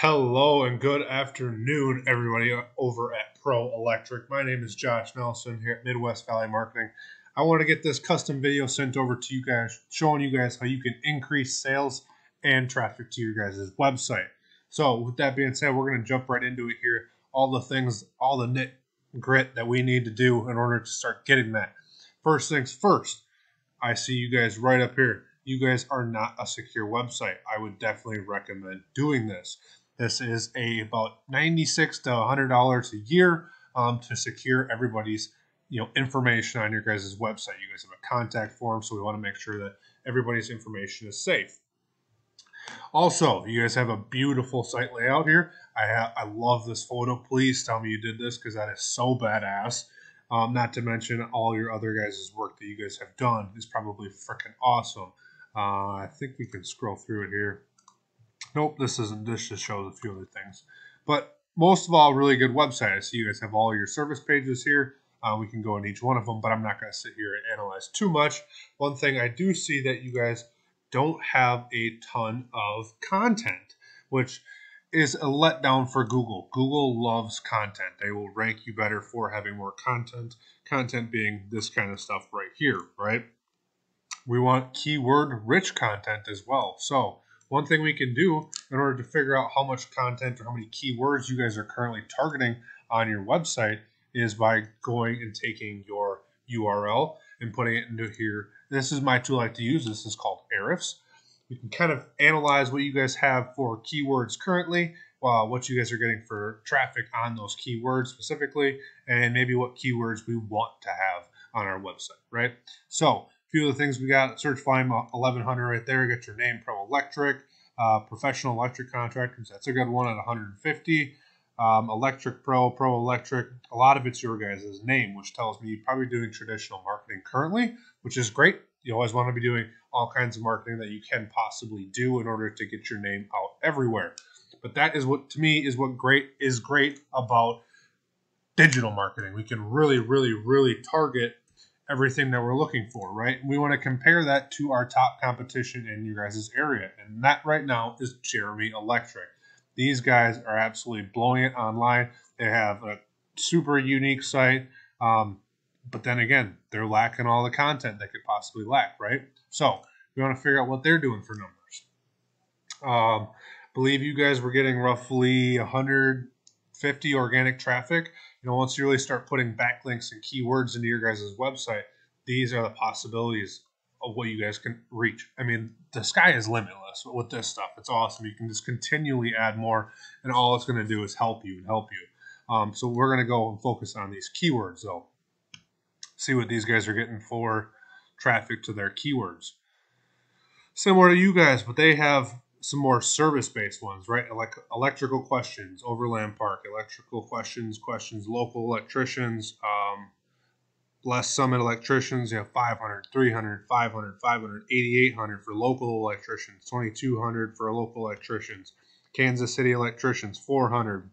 Hello and good afternoon, everybody over at Pro Electric. My name is Josh Nelson here at Midwest Valley Marketing. I want to get this custom video sent over to you guys, showing you guys how you can increase sales and traffic to your guys' website. So, with that being said, we're going to jump right into it here. All the things, all the nit grit that we need to do in order to start getting that. First things first, I see you guys right up here. You guys are not a secure website. I would definitely recommend doing this. This is a about ninety-six to hundred dollars a year um, to secure everybody's you know information on your guys' website. You guys have a contact form, so we want to make sure that everybody's information is safe. Also, you guys have a beautiful site layout here. I have I love this photo. Please tell me you did this because that is so badass. Um, not to mention all your other guys' work that you guys have done is probably freaking awesome. Uh, I think we can scroll through it here. Nope, this isn't. This just shows a few other things. But most of all, really good website. I see you guys have all your service pages here. Uh, we can go in each one of them, but I'm not going to sit here and analyze too much. One thing I do see that you guys don't have a ton of content, which is a letdown for Google. Google loves content. They will rank you better for having more content. Content being this kind of stuff right here, right? We want keyword rich content as well. So one thing we can do in order to figure out how much content or how many keywords you guys are currently targeting on your website is by going and taking your URL and putting it into here. This is my tool I like to use. This is called Ahrefs. We can kind of analyze what you guys have for keywords currently, uh, what you guys are getting for traffic on those keywords specifically, and maybe what keywords we want to have on our website, right? So few of the things we got search volume 1100 right there. Get your name Pro Electric, uh, professional electric contractors. That's a good one at 150. Um, electric Pro, Pro Electric. A lot of it's your guys' name, which tells me you're probably doing traditional marketing currently, which is great. You always want to be doing all kinds of marketing that you can possibly do in order to get your name out everywhere. But that is what to me is what great is great about digital marketing. We can really, really, really target everything that we're looking for, right? We want to compare that to our top competition in your guys' area. And that right now is Jeremy Electric. These guys are absolutely blowing it online. They have a super unique site. Um, but then again, they're lacking all the content they could possibly lack, right? So we want to figure out what they're doing for numbers. Um, believe you guys were getting roughly 150 organic traffic you know, once you really start putting backlinks and keywords into your guys' website, these are the possibilities of what you guys can reach. I mean, the sky is limitless with this stuff. It's awesome. You can just continually add more, and all it's going to do is help you and help you. Um, so we're going to go and focus on these keywords, though. See what these guys are getting for traffic to their keywords. Similar to you guys, but they have some more service based ones, right? Like electrical questions, Overland Park, electrical questions, questions, local electricians, um, Lee's Summit electricians, you have 500, 300, 500, 500, 8,800 for local electricians, 2,200 for local electricians, Kansas City electricians, 400.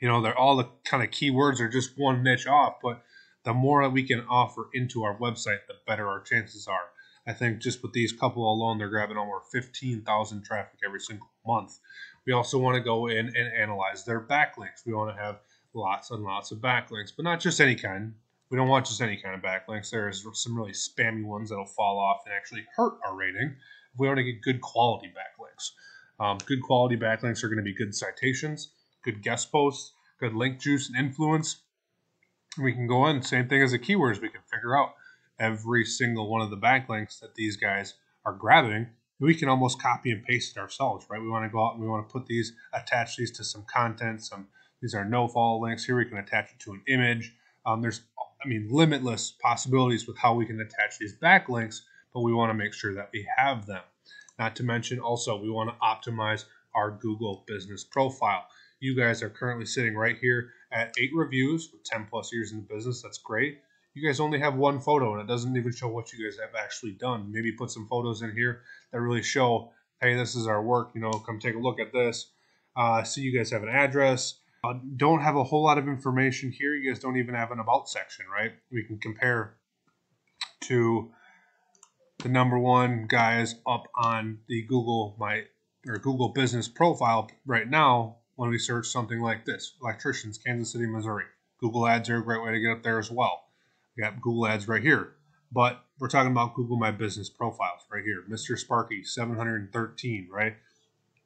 You know, they're all the kind of keywords are just one niche off, but the more that we can offer into our website, the better our chances are. I think just with these couple alone, they're grabbing over 15,000 traffic every single month. We also want to go in and analyze their backlinks. We want to have lots and lots of backlinks, but not just any kind. We don't want just any kind of backlinks. There's some really spammy ones that'll fall off and actually hurt our rating. If we want to get good quality backlinks, um, good quality backlinks are going to be good citations, good guest posts, good link juice and influence. We can go in, same thing as the keywords, we can figure out every single one of the backlinks that these guys are grabbing, we can almost copy and paste it ourselves, right? We want to go out and we want to put these, attach these to some content. Some these are no follow links. Here we can attach it to an image. Um, there's, I mean, limitless possibilities with how we can attach these backlinks, but we want to make sure that we have them. Not to mention, also, we want to optimize our Google business profile. You guys are currently sitting right here at eight reviews with 10 plus years in the business. That's great you guys only have one photo and it doesn't even show what you guys have actually done. Maybe put some photos in here that really show, hey, this is our work. You know, come take a look at this. Uh, see, you guys have an address. Uh, don't have a whole lot of information here. You guys don't even have an about section, right? We can compare to the number one guys up on the Google My or Google Business Profile right now when we search something like this electricians, Kansas City, Missouri. Google Ads are a great way to get up there as well. Got Google Ads right here. But we're talking about Google My Business profiles right here. Mr. Sparky, 713, right?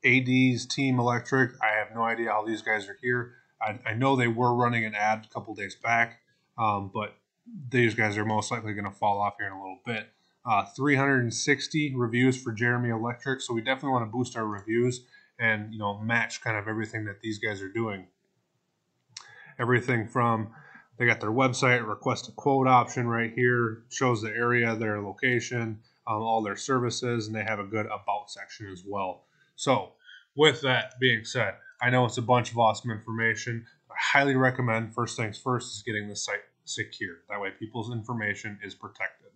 AD's Team Electric. I have no idea how these guys are here. I, I know they were running an ad a couple days back, um, but these guys are most likely going to fall off here in a little bit. Uh, 360 reviews for Jeremy Electric, so we definitely want to boost our reviews and you know match kind of everything that these guys are doing. Everything from they got their website, request a quote option right here, shows the area, their location, um, all their services, and they have a good about section as well. So, with that being said, I know it's a bunch of awesome information. I highly recommend first things first is getting the site secure. That way, people's information is protected.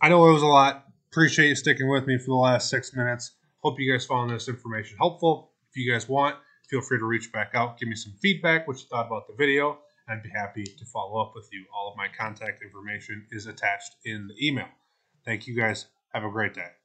I know it was a lot. Appreciate you sticking with me for the last six minutes. Hope you guys found this information helpful. If you guys want, feel free to reach back out, give me some feedback, what you thought about the video. I'd be happy to follow up with you. All of my contact information is attached in the email. Thank you guys. Have a great day.